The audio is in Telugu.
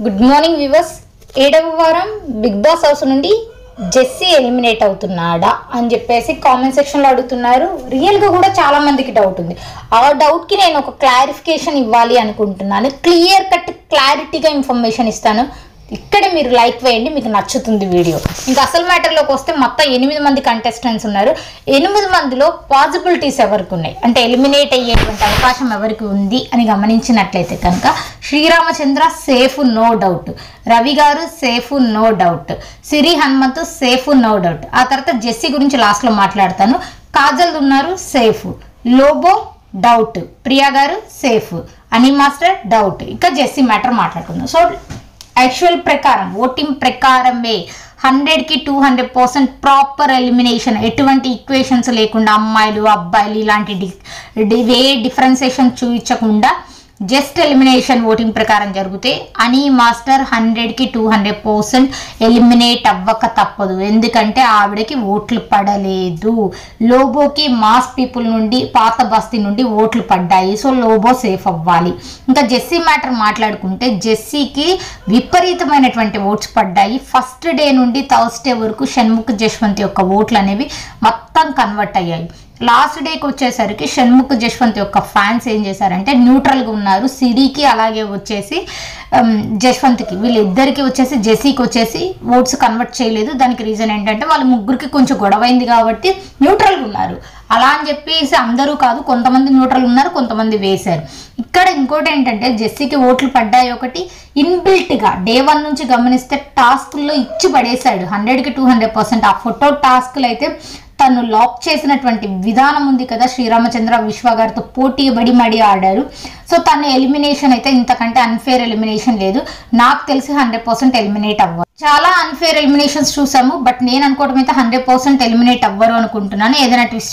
గుడ్ మార్నింగ్ వివర్స్ ఏడవ వారం బిగ్ బాస్ హౌస్ నుండి జెస్సీ ఎలిమినేట్ అవుతున్నాడా అని చెప్పేసి కామెంట్ సెక్షన్లో అడుగుతున్నారు. రియల్గా కూడా చాలా మందికి డౌట్ ఉంది. ఆ డౌట్కి నేను ఒక క్లారిఫికేషన్ ఇవ్వాలి అనుకుంటున్నాను. క్లియర్ కట్ క్లారిటీగా ఇన్ఫర్మేషన్ ఇస్తాను. ఇక్కడ మీరు లైక్ వేయండి మీకు నచ్చుతుంది వీడియో. ఇంకా అసలు మ్యాటర్లోకి వస్తే మొత్తం ఎనిమిది మంది కంటెస్టెంట్స్ ఉన్నారు. ఎనిమిది మందిలో పాజిబిలిటీస్ ఎవరికి ఉన్నాయి? అంటే ఎలిమినేట్ అయ్యేటువంటి అవకాశం ఎవరికి ఉంది అని గమనించినట్లయితే కనుక Sreeramachandra safe no doubt Ravi గారు safe no doubt Siri Hanumanthu safe no doubt ఆ తర్వాత జెస్సీ గురించి లాస్ట్లో మాట్లాడతాను. కాజల్ ఉన్నారు సేఫ్ లోబో డౌట్ ప్రియా గారు సేఫ్ అని మాస్టర్ డౌట్ ఇంకా జెస్సీ మ్యాటర్ మాట్లాడుకుందాం. సో యాక్చువల్ ప్రకారం ఓటింగ్ ప్రకారమే. హండ్రెడ్కి two hundred percent proper elimination ఎటువంటి ఈక్వేషన్స్ లేకుండా అమ్మాయిలు అబ్బాయిలు ఇలాంటి డి డి- డిఫరెన్సేషన్ చూపించకుండా జస్ట్ ఎలిమినేషన్ ఓటింగ్ ప్రకారం జరిగితే అని మాస్టర్ హండ్రెడ్కి టూ హండ్రెడ్ పర్సెంట్ ఎలిమినేట్ అవ్వక తప్పదు. ఎందుకంటే ఆవిడకి ఓట్లు పడలేదు. లోబోకి మాస్ పీపుల్ నుండి పాత బస్తీ నుండి ఓట్లు పడ్డాయి. సో లోబో సేఫ్ అవ్వాలి. ఇంకా జెస్సీ మ్యాటర్ మాట్లాడుకుంటే జెస్సీకి విపరీతమైనటువంటి ఓట్స్ పడ్డాయి. ఫస్ట్ డే నుండి థర్స్డే వరకు షణ్ముఖ్ జశ్వంత్ యొక్క ఓట్లు అనేవి మొత్తం కన్వర్ట్ అయ్యాయి. లాస్ట్ డేకి వచ్చేసరికి షణ్ముఖ్ జశ్వంత్ యొక్క ఫ్యాన్స్ ఏం చేశారంటే న్యూట్రల్గా ఉన్నారు. సిరికి అలాగే వచ్చేసి జశ్వంత్కి వీళ్ళిద్దరికి వచ్చేసి జెస్సీకి వచ్చేసి ఓట్స్ కన్వర్ట్ చేయలేదు. దానికి రీజన్ ఏంటంటే వాళ్ళ ముగ్గురికి కొంచెం గొడవైంది కాబట్టి న్యూట్రల్గా ఉన్నారు. అలా అని చెప్పేసి అందరూ కాదు కొంతమంది న్యూట్రల్ ఉన్నారు కొంతమంది వేశారు. ఇక్కడ ఇంకోటి ఏంటంటే జెస్సీకి ఓట్లు పడ్డాయి ఒకటి. ఇన్బిల్ట్గా డే వన్ నుంచి గమనిస్తే టాస్క్లో ఇచ్చి పడేశాడు. హండ్రెడ్కి టూ హండ్రెడ్ పర్సెంట్. ఆ ఫోటో టాస్క్లు అయితే తను లాక్ చేసినటువంటి విధానం ఉంది కదా శ్రీరామచంద్ర విశ్వ గారితో పోటీ బడి మడి ఆడారు. సో తన ఎలిమినేషన్ అయితే ఇంతకంటే అన్ఫేర్ ఎలిమినేషన్ లేదు. నాకు తెలిసి హండ్రెడ్ పర్సెంట్ ఎలిమినేట్ అవ్వరు. చాలా అన్ఫేర్ ఎలిమినేషన్స్ చూసాము బట్ నేను అనుకోవడం అయితే హండ్రెడ్ పర్సెంట్ ఎలిమినేట్ అవ్వరు అనుకుంటున్నాను. ఏదైనా ట్విస్ట్